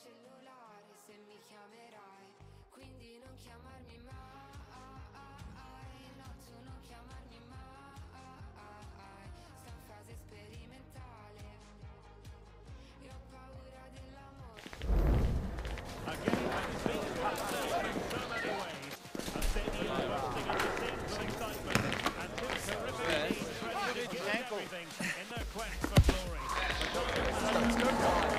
cellulare se mi chiamerai, quindi non chiamarmi mai, no tu non chiamarmi mai, sta in fase sperimentale, io ho paura dell'amore. A game that has been fantastic in so many ways. A stadium bursting at the seams with excitement. And two terrific teams ready to give everything in their quest for glory. Even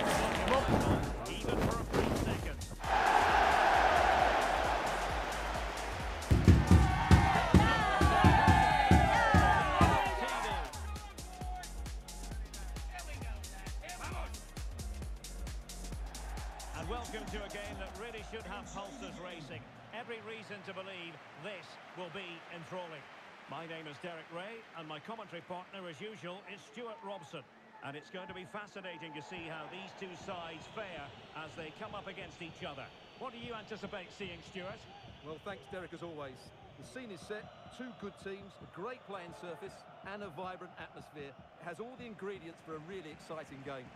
as usual, is Stuart Robson. And it's going to be fascinating to see how these two sides fare as they come up against each other. What do you anticipate seeing, Stuart? Well, thanks, Derek, as always. The scene is set, two good teams, a great playing surface, and a vibrant atmosphere. It has all the ingredients for a really exciting game.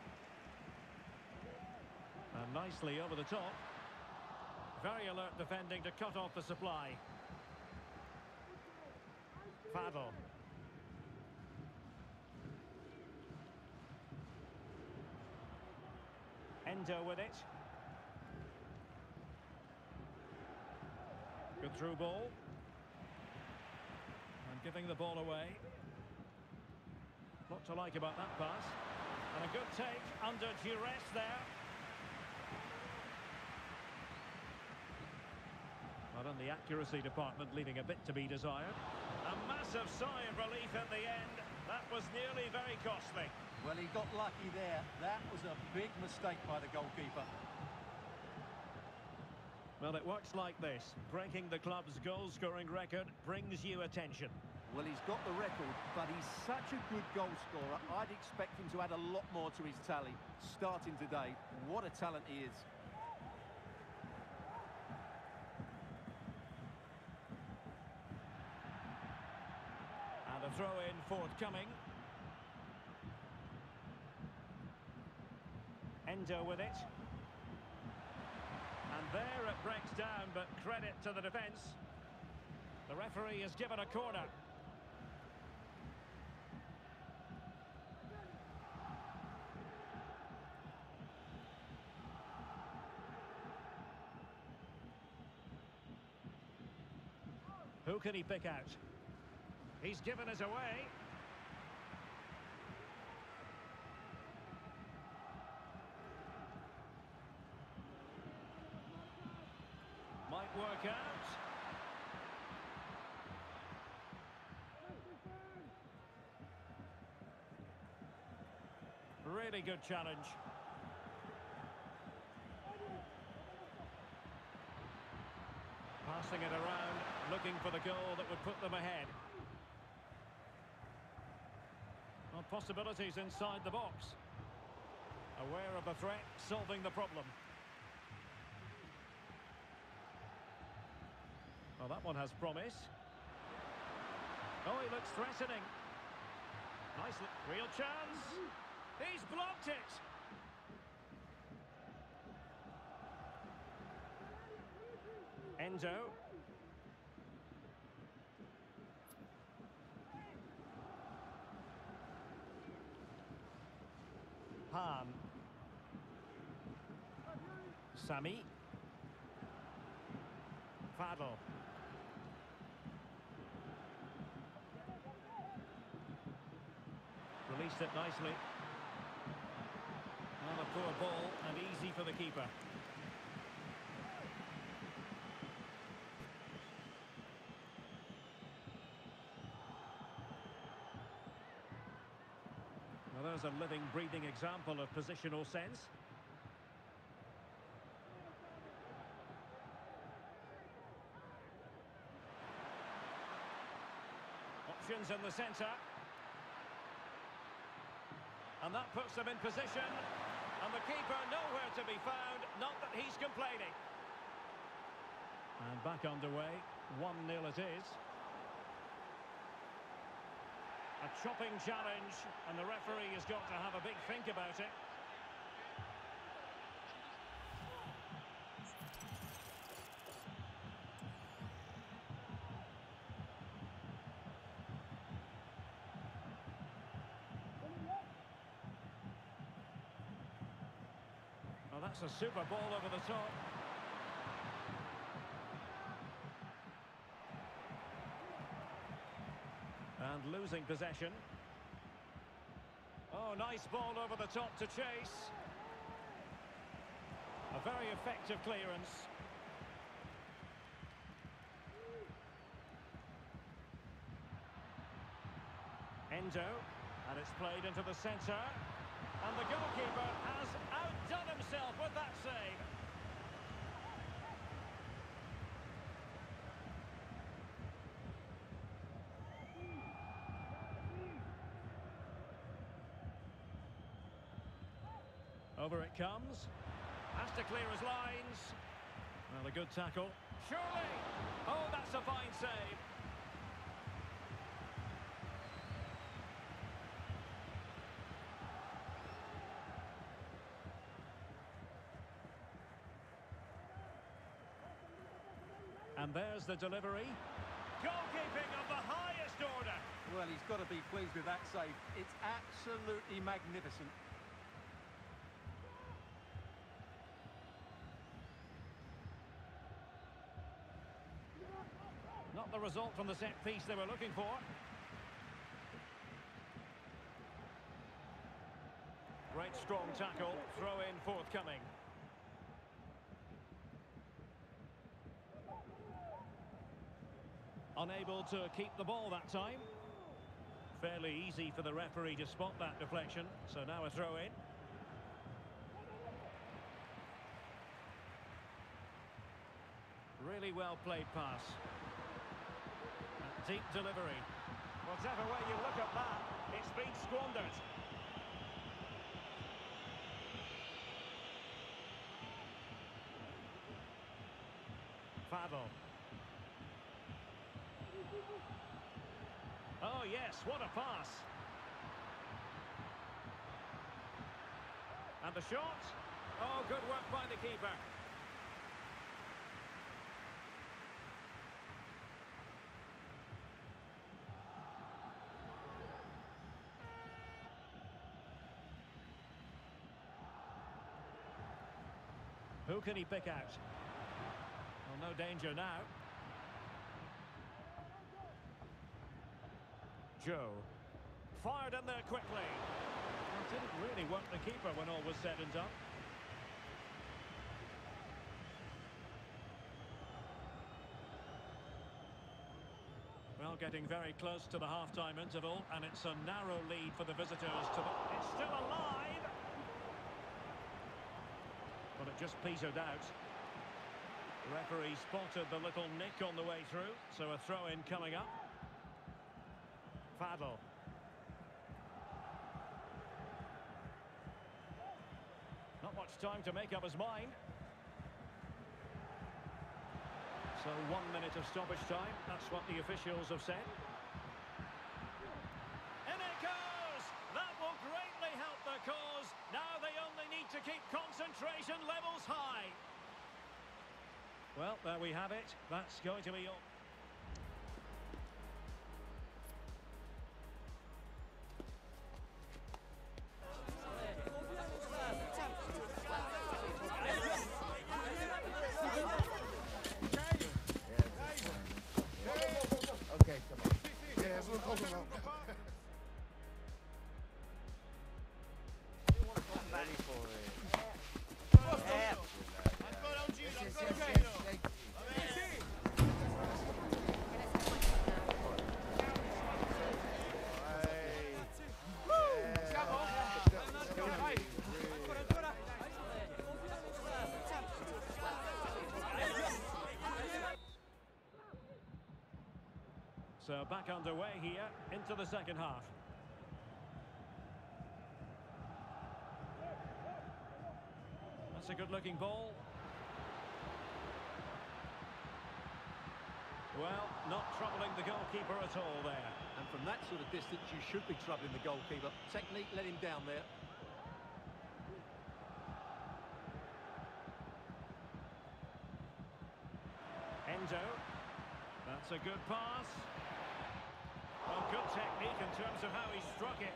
And nicely over the top. Very alert defending to cut off the supply. Fadl. Endo with it. Good through ball. And giving the ball away. Lot to like about that pass. And a good take under duress there. But in the accuracy department, leaving a bit to be desired. A massive sigh of relief at the end. That was nearly very costly. Well, he got lucky there. That was a big mistake by the goalkeeper. Well, it works like this. Breaking the club's goal-scoring record brings you attention. Well, he's got the record, but he's such a good goal scorer. I'd expect him to add a lot more to his tally. Starting today, what a talent he is. And a throw-in forthcoming. Endo with it. And there it breaks down, but credit to the defence. The referee has given a corner. Who can he pick out? He's given us away. Work out. Really good challenge. Passing it around, looking for the goal that would put them ahead. Well, possibilities inside the box. Aware of the threat, solving the problem. That one has promise. Oh, he looks threatening. Nice, real chance. He's blocked it. Enzo. Han. Sami. Fadl. It nicely. Not a poor ball and easy for the keeper. Well, there's a living, breathing example of positional sense. Options in the centre. And that puts them in position. And the keeper nowhere to be found. Not that he's complaining. And back underway. 1-0 it is. A chopping challenge, and the referee has got to have a big think about it. A super ball over the top. And losing possession. Oh, nice ball over the top to chase. A very effective clearance. Endo, and it's played into the centre. And the goalkeeper has outdone himself with that save. Over it comes. Has to clear his lines. Well, a good tackle. Surely! Oh, that's a fine save. And there's the delivery. Goalkeeping of the highest order. Well, he's got to be pleased with that save. It's absolutely magnificent. Not the result from the set piece they were looking for. Great strong tackle, throw in forthcoming. Unable to keep the ball that time. Fairly easy for the referee to spot that deflection, so now a throw in. Really well played pass. A deep delivery. Whatever way you look at that, it's been squandered. Fadl. Oh yes, what a pass. And the shot. Oh, good work by the keeper. Who can he pick out? Well, no danger now. Joe. Fired in there quickly. Well, didn't really work the keeper when all was said and done. Well, getting very close to the half-time interval, and it's a narrow lead for the visitors. To the... It's still alive! But it just petered out. Referee spotted the little nick on the way through, so a throw-in coming up. Fadl. Not much time to make up his mind. So one minute of stoppage time. That's what the officials have said. In it goes! That will greatly help the cause. Now they only need to keep concentration levels high. Well, there we have it. That's going to be all. Back underway here into the second half. That's a good looking ball. Well, not troubling the goalkeeper at all there. And from that sort of distance, you should be troubling the goalkeeper. Technique let him down there. Enzo. That's a good pass. Well, good technique in terms of how he struck it.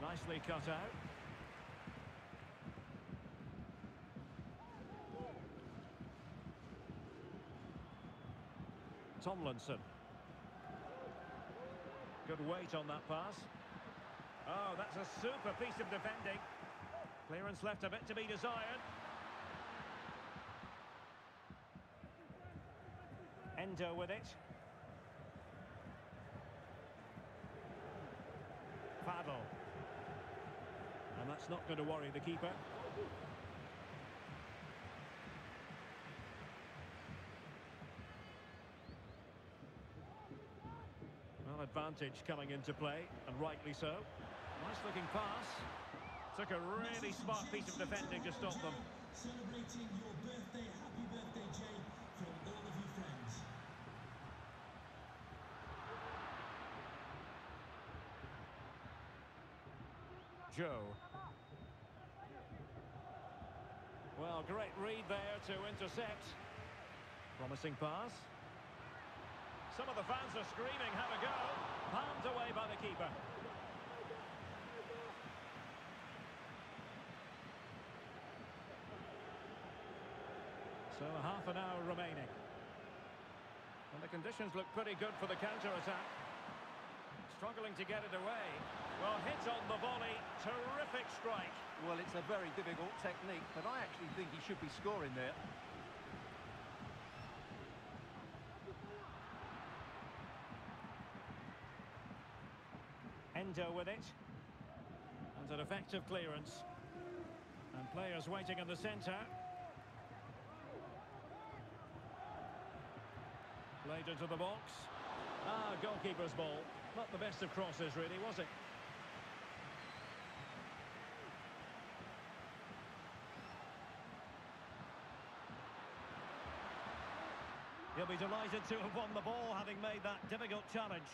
Nicely cut out. Tomlinson. Good weight on that pass. Oh, that's a super piece of defending. Clearance left a bit to be desired. Endo with it. Fadl. And that's not going to worry the keeper. Well, advantage coming into play, and rightly so. Nice looking pass. Took a really smart piece of defending to stop them. Celebrating your birthday. Happy birthday, Jay, from all of you friends. Joe. Well, great read there to intercept. Promising pass. Some of the fans are screaming, have a go. Palmed away by the keeper. So half an hour remaining. And the conditions look pretty good for the counter-attack. Struggling to get it away. Well, hit on the volley. Terrific strike. Well, it's a very difficult technique, but I actually think he should be scoring there. Endo with it. And an effective clearance. And players waiting in the centre. Played into the box. Ah, goalkeeper's ball. Not the best of crosses, really, was it? He'll be delighted to have won the ball, having made that difficult challenge.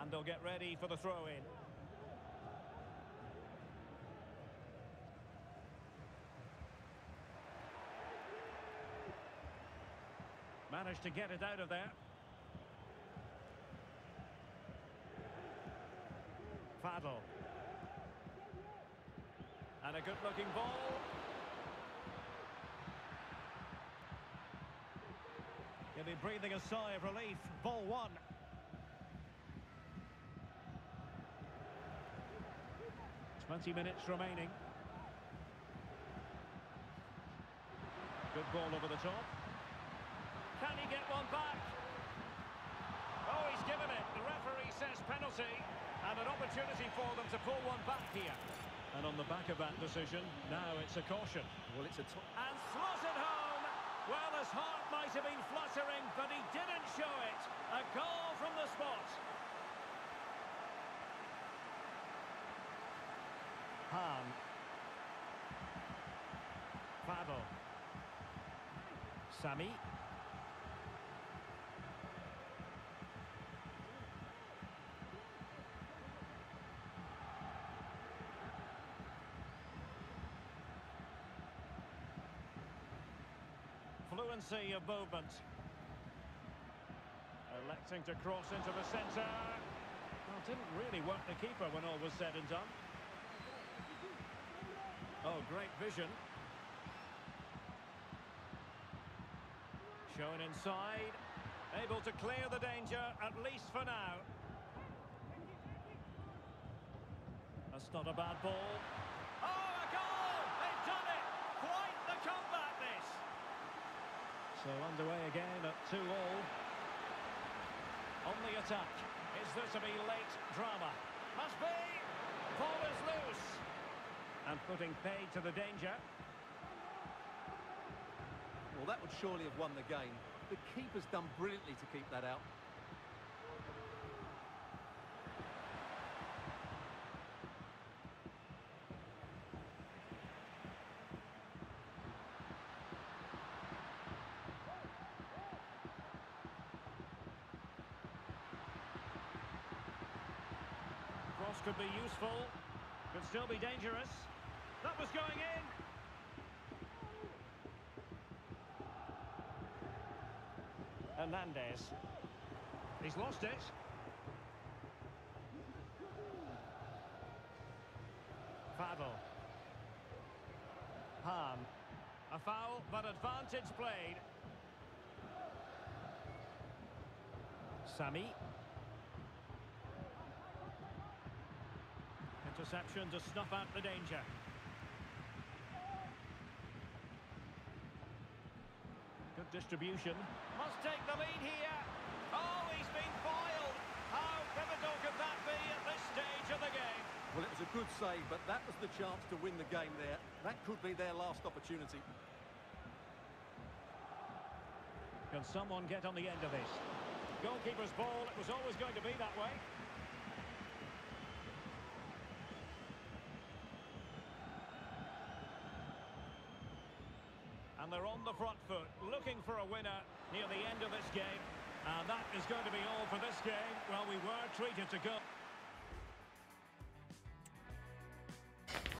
And they'll get ready for the throw-in. Managed to get it out of there. Fadl. And a good-looking ball. He'll be breathing a sigh of relief. Ball one. Twenty minutes remaining. Good ball over the top. Can he get one back? Oh, he's given it. The referee says penalty. And an opportunity for them to pull one back here. And on the back of that decision, now it's a caution. Well, it's a. And slotted home. Well, his heart might have been fluttering, but he didn't show it. A goal from the spot. Han. Fadl. Sami. Fluency of movement. Electing to cross into the centre. Well, didn't really work the keeper when all was said and done. Oh, great vision. Shown inside. Able to clear the danger, at least for now. That's not a bad ball. Oh, a goal! They've done it! Quite the comeback, this! So underway again at 2 all. On the attack. Is there to be late drama? Must be! Ball is loose! And putting paid to the danger. Well, that would surely have won the game. The keeper's done brilliantly to keep that out. cross could be useful. Could still be dangerous. That was going in. Hernandez. He's lost it. Pavel. Harm. A foul, but advantage played. Sami. Interception to snuff out the danger. Good distribution. Must take the lead here. Oh, he's been foiled. How pivotal could that be at this stage of the game? Well, it was a good save, but that was the chance to win the game there. That could be their last opportunity. Can someone get on the end of this? Goalkeeper's ball, it was always going to be that way. And they're on the front foot, looking for a winner near the end of this game. And that is going to be all for this game. Well, we were treated to go.